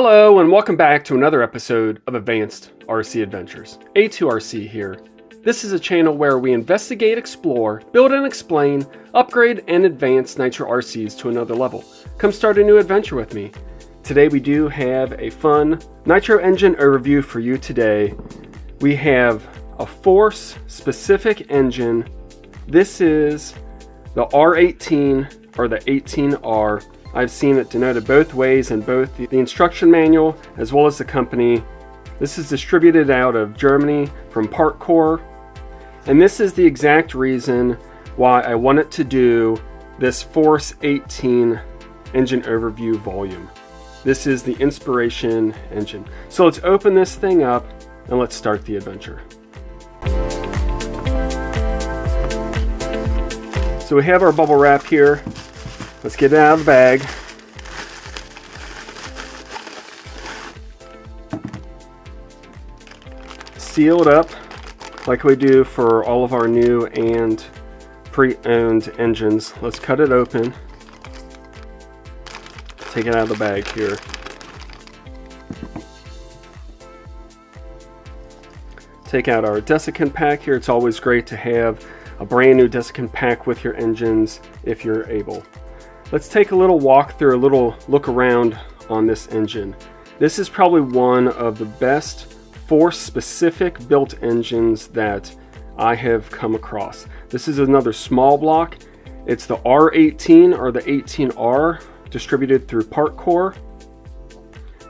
Hello, and welcome back to another episode of Advanced RC Adventures. A2RC here. This is a channel where we investigate, explore, build and explain, upgrade, and advance Nitro RCs to another level. Come start a new adventure with me. Today we do have a fun Nitro engine overview for you today. We have a Force specific engine. This is the R18 or the 18R I've seen it denoted both ways in both the, instruction manual as well as the company. This is distributed out of Germany from PartCore. And this is the exact reason why I wanted to do this Force 18 engine overview volume. This is the inspiration engine. So let's open this thing up and let's start the adventure. So we have our bubble wrap here. Let's get it out of the bag. Seal it up like we do for all of our new and pre-owned engines. Let's cut it open. Take it out of the bag here. Take out our desiccant pack here. It's always great to have a brand new desiccant pack with your engines if you're able. Let's take a little walk through, a little look around on this engine. This is probably one of the best force specific built engines that I have come across. This is another small block. It's the R18 or the 18R distributed through PartCore.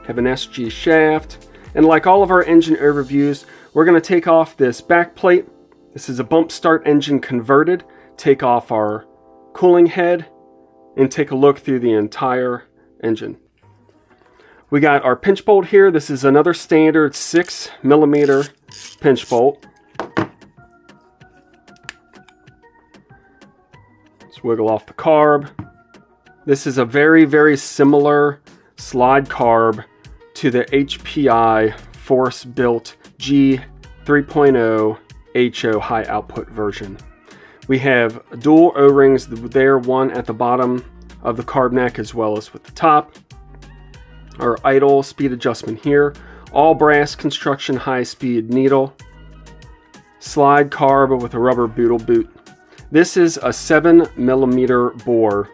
Have an SG shaft. And like all of our engine overviews, we're going to take off this back plate. This is a bump start engine converted. Take off our cooling head and take a look through the entire engine. We got our pinch bolt here. This is another standard 6 millimeter pinch bolt. Let's wiggle off the carb. This is a very, very similar slide carb to the HPI Force Built G 3.0 HO high output version. We have dual O-rings there, one at the bottom of the carb neck as well as with the top. Our idle speed adjustment here. All brass construction high speed needle. Slide carb with a rubber boodle boot. This is a 7 millimeter bore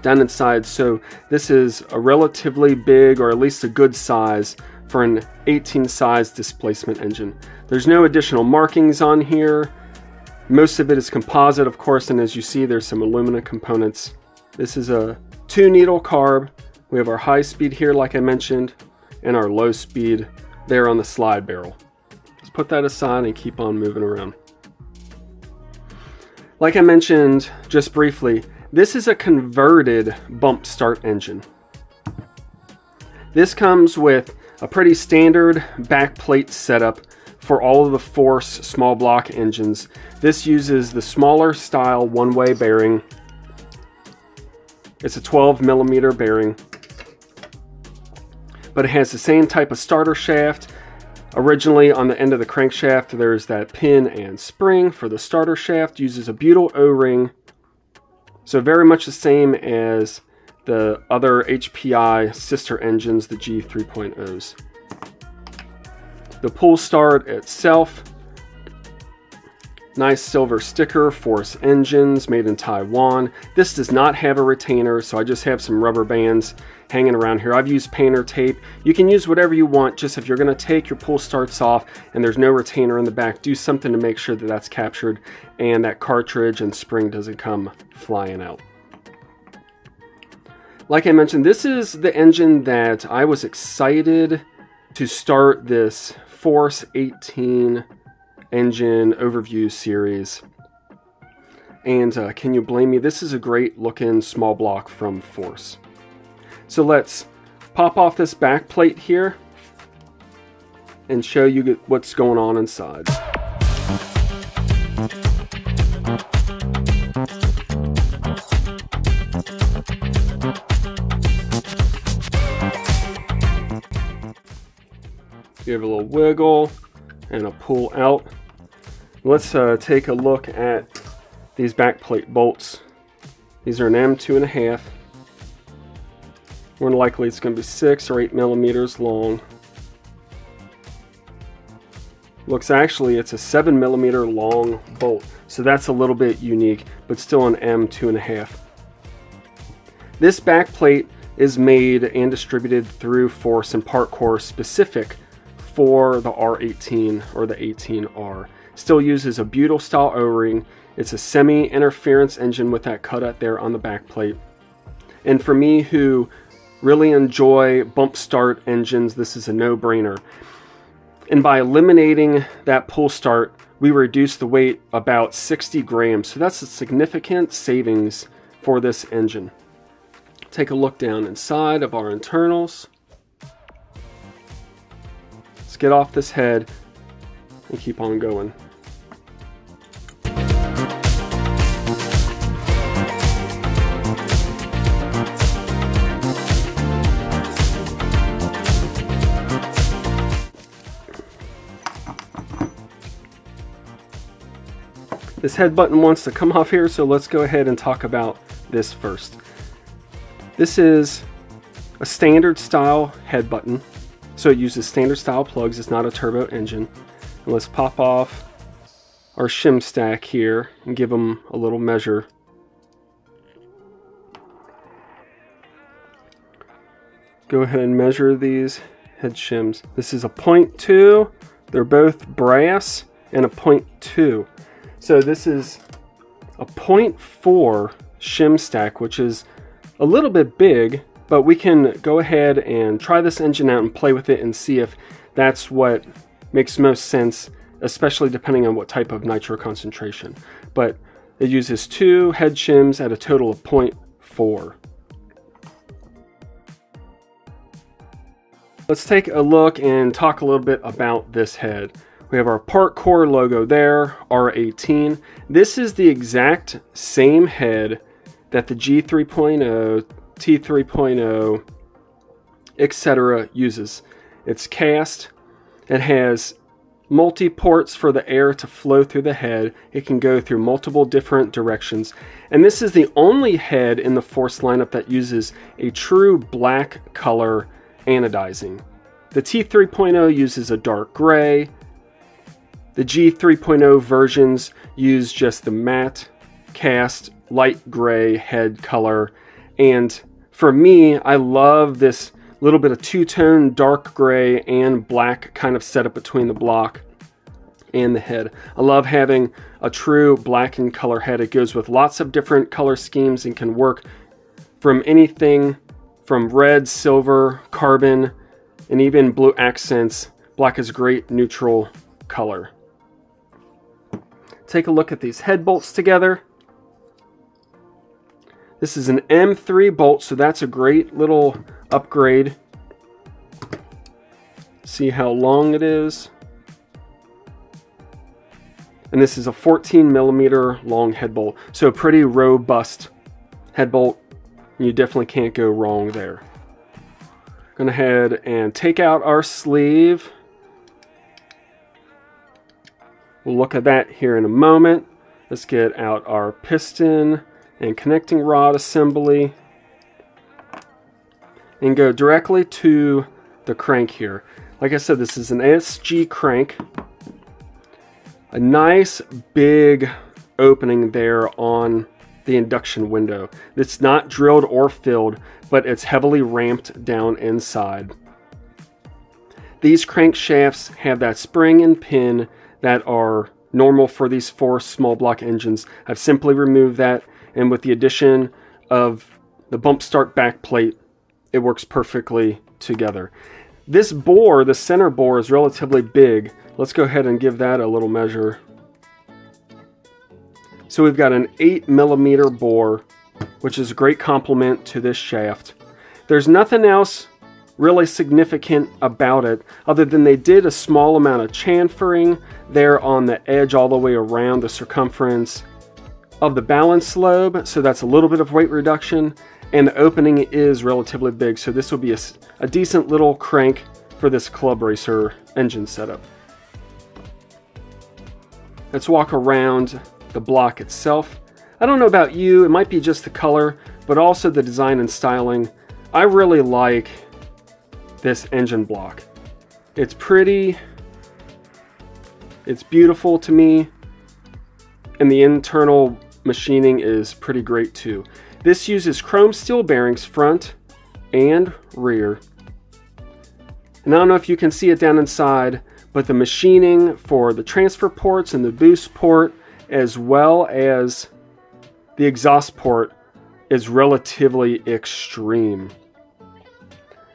down inside, so this is a relatively big or at least a good size for an 18 size displacement engine. There's no additional markings on here. Most of it is composite, of course, and as you see, there's some aluminum components. This is a two needle carb. We have our high speed here, like I mentioned, and our low speed there on the slide barrel. Let's put that aside and keep on moving around. Like I mentioned just briefly, this is a converted bump start engine. This comes with a pretty standard backplate setup for all of the Force small block engines. This uses the smaller style one-way bearing. It's a 12 millimeter bearing, but it has the same type of starter shaft. Originally on the end of the crankshaft, there's that pin and spring for the starter shaft, uses a butyl O-ring. So very much the same as the other HPI sister engines, the G3.0s. The pull start itself, nice silver sticker, Force Engines, made in Taiwan. This does not have a retainer, so I just have some rubber bands hanging around here. I've used painter tape. You can use whatever you want, just if you're gonna take your pull starts off and there's no retainer in the back, do something to make sure that that's captured and that cartridge and spring doesn't come flying out. Like I mentioned, this is the engine that I was excited to start this Force 18 engine overview series. And uh, can you blame me? This is a great looking small block from Force. So let's pop off this back plate here and show you what's going on inside. Give a little wiggle and a pull out. Let's uh, take a look at these backplate bolts. These are an M2.5. More than likely it's going to be 6 or 8 millimeters long. Looks actually, it's a 7 millimeter long bolt. So that's a little bit unique, but still an M2.5. This back plate is made and distributed through Force and Parkor specific for the R18 or the 18R. Still uses a butyl style O-ring. It's a semi-interference engine with that cutout there on the back plate. And for me who really enjoy bump start engines, this is a no-brainer. And by eliminating that pull start, we reduce the weight about 60 grams. So that's a significant savings for this engine. Take a look down inside of our internals. Let's get off this head and keep on going. This head button wants to come off here, so let's go ahead and talk about this first. This is a standard style head button, so it uses standard style plugs, it's not a turbo engine. And let's pop off our shim stack here and give them a little measure. Go ahead and measure these head shims. This is a 0.2, they're both brass, and a 0.2. So this is a 0.4 shim stack, which is a little bit big, but we can go ahead and try this engine out and play with it and see if that's what makes most sense, especially depending on what type of nitro concentration. But it uses two head shims at a total of 0.4. Let's take a look and talk a little bit about this head. We have our Parkor logo there, R18. This is the exact same head that the G3.0, T3.0, etc. uses. It's cast. It has multi-ports for the air to flow through the head. It can go through multiple different directions. And this is the only head in the Force lineup that uses a true black color anodizing. The T3.0 uses a dark gray, the G3.0 versions use just the matte, cast, light gray head color. And for me, I love this little bit of two-tone dark gray and black kind of setup between the block and the head. I love having a true black and color head. It goes with lots of different color schemes and can work from anything from red, silver, carbon, and even blue accents. Black is a great neutral color take a look at these head bolts together. This is an M3 bolt, so that's a great little upgrade. See how long it is. And this is a 14 millimeter long head bolt, so a pretty robust head bolt. You definitely can't go wrong there. Gonna head and take out our sleeve. We'll look at that here in a moment. Let's get out our piston and connecting rod assembly and go directly to the crank here. Like I said, this is an SG crank. A nice big opening there on the induction window. It's not drilled or filled, but it's heavily ramped down inside. These crankshafts have that spring and pin that are normal for these four small block engines. I've simply removed that and with the addition of the bump start back plate, it works perfectly together. This bore, the center bore, is relatively big. Let's go ahead and give that a little measure. So we've got an 8 millimeter bore, which is a great complement to this shaft. There's nothing else really significant about it other than they did a small amount of chamfering there on the edge all the way around the circumference of the balance lobe so that's a little bit of weight reduction and the opening is relatively big so this will be a, a decent little crank for this club racer engine setup. Let's walk around the block itself. I don't know about you, it might be just the color, but also the design and styling I really like this engine block. It's pretty, it's beautiful to me, and the internal machining is pretty great too. This uses chrome steel bearings front and rear. And I don't know if you can see it down inside, but the machining for the transfer ports and the boost port, as well as the exhaust port, is relatively extreme.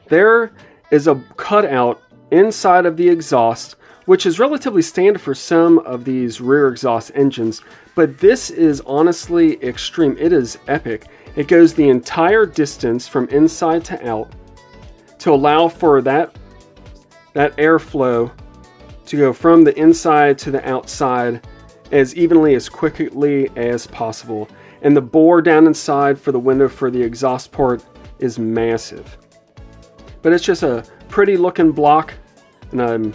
There is a cutout inside of the exhaust, which is relatively standard for some of these rear exhaust engines, but this is honestly extreme. It is epic. It goes the entire distance from inside to out to allow for that, that airflow to go from the inside to the outside as evenly as quickly as possible. And the bore down inside for the window for the exhaust port is massive. But it's just a pretty looking block and I'm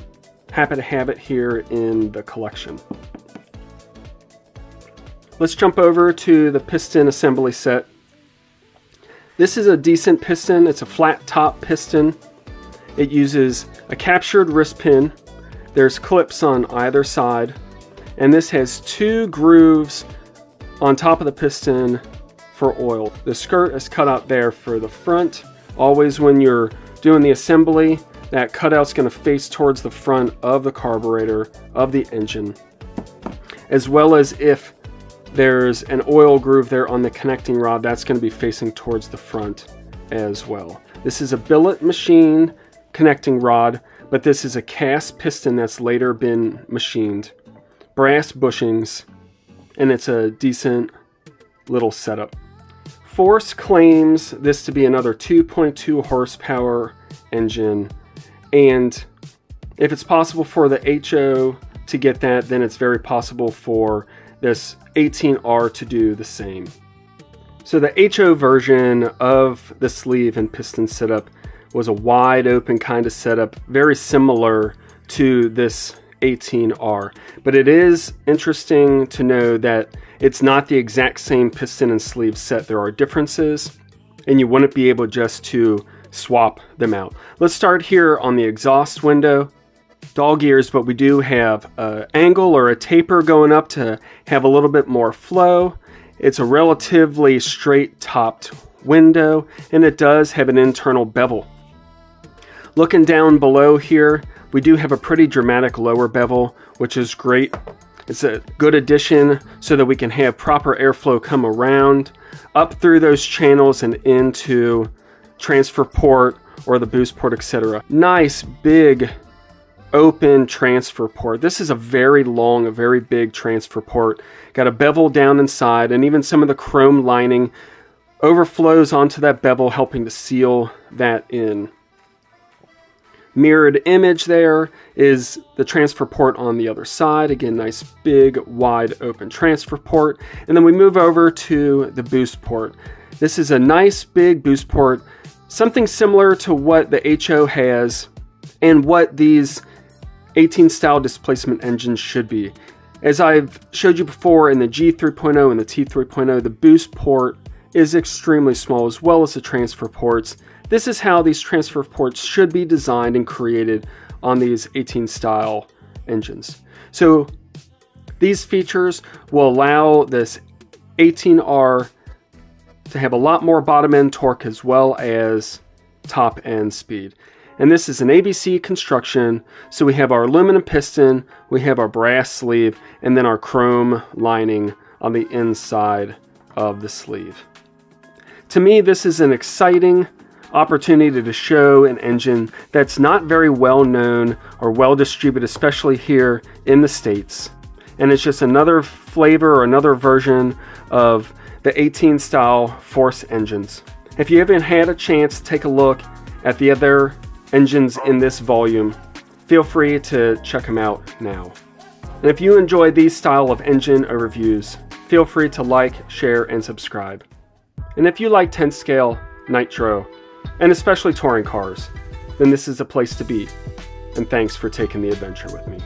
happy to have it here in the collection. Let's jump over to the piston assembly set. This is a decent piston. It's a flat top piston. It uses a captured wrist pin. There's clips on either side. And this has two grooves on top of the piston for oil. The skirt is cut out there for the front. Always when you're doing the assembly, that cutout's gonna face towards the front of the carburetor of the engine. As well as if there's an oil groove there on the connecting rod that's going to be facing towards the front as well. This is a billet machine connecting rod, but this is a cast piston that's later been machined. Brass bushings, and it's a decent little setup. Force claims this to be another 2.2 horsepower engine, and if it's possible for the HO to get that, then it's very possible for this 18R to do the same. So the HO version of the sleeve and piston setup was a wide open kind of setup, very similar to this 18R. But it is interesting to know that it's not the exact same piston and sleeve set. There are differences, and you wouldn't be able just to swap them out. Let's start here on the exhaust window dog ears, but we do have an angle or a taper going up to have a little bit more flow. It's a relatively straight topped window and it does have an internal bevel. Looking down below here, we do have a pretty dramatic lower bevel, which is great. It's a good addition so that we can have proper airflow come around up through those channels and into transfer port or the boost port, etc. Nice big open transfer port. This is a very long, a very big transfer port. Got a bevel down inside, and even some of the chrome lining overflows onto that bevel, helping to seal that in. Mirrored image there is the transfer port on the other side. Again, nice big, wide open transfer port. And then we move over to the boost port. This is a nice big boost port, something similar to what the HO has and what these 18 style displacement engines should be. As I've showed you before in the G3.0 and the T3.0, the boost port is extremely small as well as the transfer ports. This is how these transfer ports should be designed and created on these 18 style engines. So these features will allow this 18R to have a lot more bottom end torque as well as top end speed. And this is an ABC construction. So we have our aluminum piston, we have our brass sleeve, and then our chrome lining on the inside of the sleeve. To me, this is an exciting opportunity to show an engine that's not very well known or well distributed, especially here in the States. And it's just another flavor or another version of the 18 style force engines. If you haven't had a chance to take a look at the other engines in this volume, feel free to check them out now. And if you enjoy these style of engine overviews, feel free to like, share, and subscribe. And if you like 10 scale, nitro, and especially touring cars, then this is a place to be. And thanks for taking the adventure with me.